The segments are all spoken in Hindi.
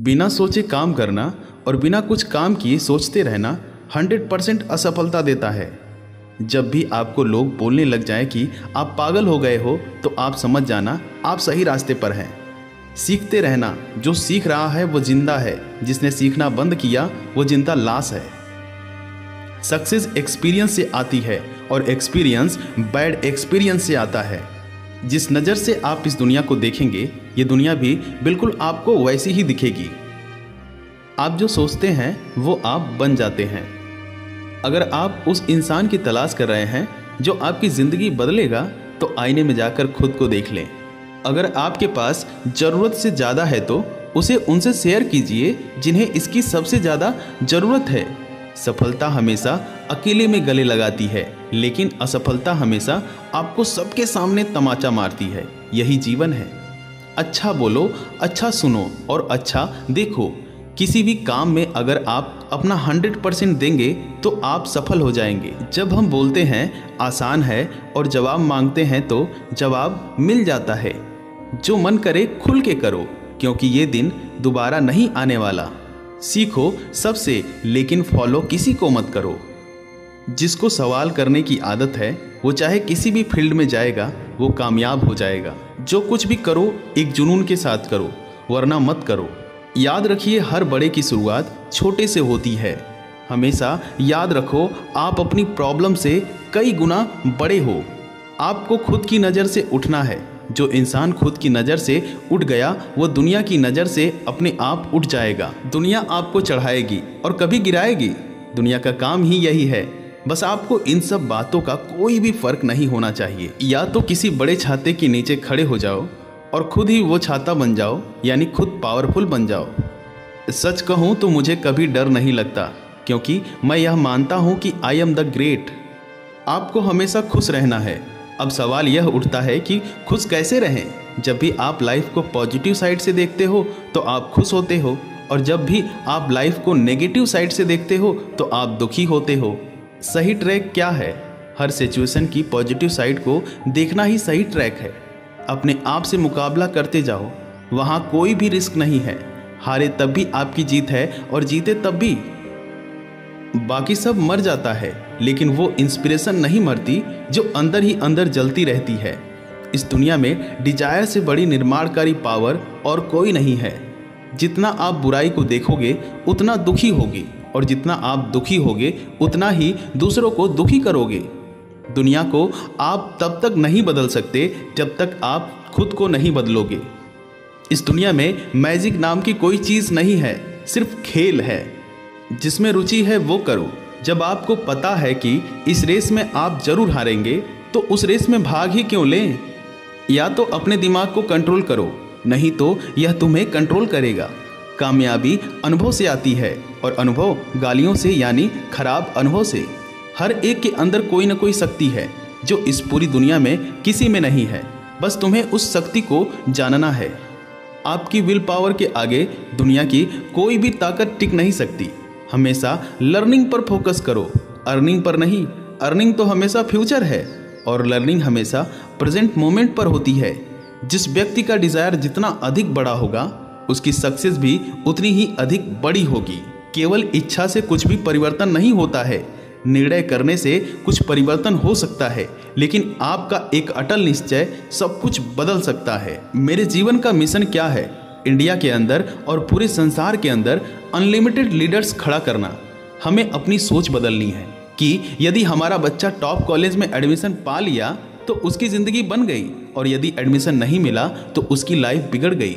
बिना सोचे काम करना और बिना कुछ काम किए सोचते रहना 100 परसेंट असफलता देता है। जब भी आपको लोग बोलने लग जाएँ कि आप पागल हो गए हो तो आप समझ जाना आप सही रास्ते पर हैं। सीखते रहना, जो सीख रहा है वो ज़िंदा है, जिसने सीखना बंद किया वो ज़िंदा लाश है। सक्सेस एक्सपीरियंस से आती है और एक्सपीरियंस बैड एक्सपीरियंस से आता है। जिस नज़र से आप इस दुनिया को देखेंगे, ये दुनिया भी बिल्कुल आपको वैसी ही दिखेगी। आप जो सोचते हैं, वो आप बन जाते हैं। अगर आप उस इंसान की तलाश कर रहे हैं, जो आपकी ज़िंदगी बदलेगा तो आईने में जाकर खुद को देख लें। अगर आपके पास ज़रूरत से ज़्यादा है तो उसे उनसे शेयर कीजिए, जिन्हें इसकी सबसे ज़्यादा ज़रूरत है। सफलता हमेशा अकेले में गले लगाती है, लेकिन असफलता हमेशा आपको सबके सामने तमाचा मारती है। यही जीवन है। अच्छा बोलो अच्छा सुनो और अच्छा देखो। किसी भी काम में अगर आप अपना 100 परसेंट देंगे तो आप सफल हो जाएँगे। जब हम बोलते हैं, आसान है, और जवाब मांगते हैं तो जवाब मिल जाता है। जो मन करे, खुल के करो, क्योंकि ये दिन दोबारा नहीं आने वाला। सीखो सबसे, लेकिन फॉलो किसी को मत करो। जिसको सवाल करने की आदत है, वो चाहे किसी भी फ़ील्ड में जाएगा, वो कामयाब हो जाएगा। जो कुछ भी करो, एक जुनून के साथ करो, वरना मत करो। याद रखिए, हर बड़े की शुरुआत छोटे से होती है। हमेशा याद रखो, आप अपनी प्रॉब्लम से कई गुना बड़े हो। आपको खुद की नज़र से उठना है। जो इंसान खुद की नज़र से उठ गया, वो दुनिया की नज़र से अपने आप उठ जाएगा। दुनिया आपको चढ़ाएगी और कभी गिराएगी। दुनिया का काम ही यही है। बस आपको इन सब बातों का कोई भी फ़र्क नहीं होना चाहिए। या तो किसी बड़े छाते के नीचे खड़े हो जाओ और खुद ही वो छाता बन जाओ, यानी खुद पावरफुल बन जाओ। सच कहूँ तो मुझे कभी डर नहीं लगता, क्योंकि मैं यह मानता हूँ कि आई एम द ग्रेट आपको हमेशा खुश रहना है। अब सवाल यह उठता है कि खुश कैसे रहें? जब भी आप लाइफ को पॉजिटिव साइड से देखते हो तो आप खुश होते हो, और जब भी आप लाइफ को नेगेटिव साइड से देखते हो तो आप दुखी होते हो। सही ट्रैक क्या है? हर सिचुएशन की पॉजिटिव साइड को देखना ही सही ट्रैक है। अपने आप से मुकाबला करते जाओ, वहाँ कोई भी रिस्क नहीं है। हारे तब भी आपकी जीत है और जीते तब भी। बाकी सब मर जाता है, लेकिन वो इंस्पिरेशन नहीं मरती, जो अंदर ही अंदर जलती रहती है। इस दुनिया में डिज़ायर से बड़ी निर्माणकारी पावर और कोई नहीं है। जितना आप बुराई को देखोगे, उतना दुखी होगी। और जितना आप दुखी होगे, उतना ही दूसरों को दुखी करोगे। दुनिया को आप तब तक नहीं बदल सकते, जब तक आप खुद को नहीं बदलोगे। इस दुनिया में मैजिक नाम की कोई चीज़ नहीं है, सिर्फ़ खेल है। जिसमें रुचि है, वो करो। जब आपको पता है कि इस रेस में आप ज़रूर हारेंगे तो उस रेस में भाग ही क्यों लें? या तो अपने दिमाग को कंट्रोल करो, नहीं तो यह तुम्हें कंट्रोल करेगा। कामयाबी अनुभव से आती है और अनुभव गालियों से यानी खराब अनुभव से। हर एक के अंदर कोई ना कोई शक्ति है, जो इस पूरी दुनिया में किसी में नहीं है। बस तुम्हें उस शक्ति को जानना है। आपकी विल पावर के आगे दुनिया की कोई भी ताकत टिक नहीं सकती। हमेशा लर्निंग पर फोकस करो। अर्निंग पर नहीं, अर्निंग तो हमेशा फ्यूचर है और लर्निंग हमेशा प्रेजेंट मोमेंट पर होती है। जिस व्यक्ति का डिज़ायर जितना अधिक बड़ा होगा उसकी सक्सेस भी उतनी ही अधिक बड़ी होगी। केवल इच्छा से कुछ भी परिवर्तन नहीं होता है। निर्णय करने से कुछ परिवर्तन हो सकता है, लेकिन आपका एक अटल निश्चय सब कुछ बदल सकता है। मेरे जीवन का मिशन क्या है? इंडिया के अंदर और पूरे संसार के अंदर अनलिमिटेड लीडर्स खड़ा करना। हमें अपनी सोच बदलनी है कि यदि हमारा बच्चा टॉप कॉलेज में एडमिशन पा लिया तो उसकी ज़िंदगी बन गई, और यदि एडमिशन नहीं मिला तो उसकी लाइफ बिगड़ गई।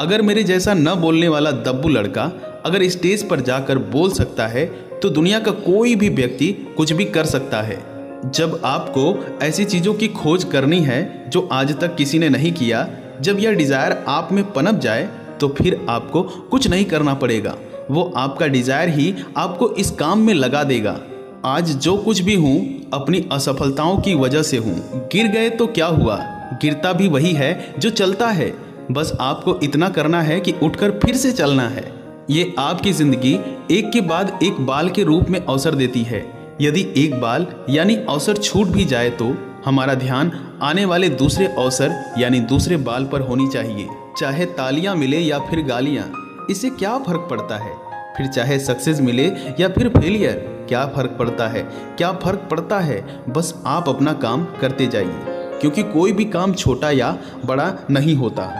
अगर मेरे जैसा न बोलने वाला दब्बू लड़का अगर स्टेज पर जाकर बोल सकता है तो दुनिया का कोई भी व्यक्ति कुछ भी कर सकता है। जब आपको ऐसी चीज़ों की खोज करनी है, जो आज तक किसी ने नहीं किया, जब यह डिज़ायर आप में पनप जाए तो फिर आपको कुछ नहीं करना पड़ेगा। वो आपका डिज़ायर ही आपको इस काम में लगा देगा। आज जो कुछ भी हूँ, अपनी असफलताओं की वजह से हूँ। गिर गए तो क्या हुआ? गिरता भी वही है जो चलता है। बस आपको इतना करना है कि उठकर फिर से चलना है। ये आपकी ज़िंदगी एक के बाद एक बाल के रूप में अवसर देती है। यदि एक बाल, यानी अवसर छूट भी जाए तो हमारा ध्यान आने वाले दूसरे अवसर, यानी दूसरे बाल पर होनी चाहिए। चाहे तालियाँ मिले या फिर गालियाँ, इससे क्या फ़र्क पड़ता है? फिर चाहे सक्सेस मिले या फिर फेलियर क्या फ़र्क पड़ता है? क्या फ़र्क पड़ता है? बस आप अपना काम करते जाइए, क्योंकि कोई भी काम छोटा या बड़ा नहीं होता।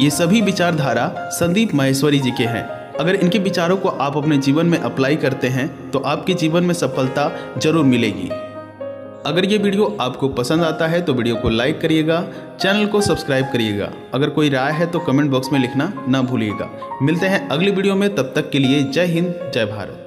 ये सभी विचारधारा संदीप माहेश्वरी जी के हैं। अगर इनके विचारों को आप अपने जीवन में अप्लाई करते हैं तो आपके जीवन में सफलता ज़रूर मिलेगी। अगर ये वीडियो आपको पसंद आता है तो वीडियो को लाइक करिएगा, चैनल को सब्सक्राइब करिएगा। अगर कोई राय है तो कमेंट बॉक्स में लिखना ना भूलिएगा। मिलते हैं अगली वीडियो में, तब तक के लिए जय हिंद, जय भारत।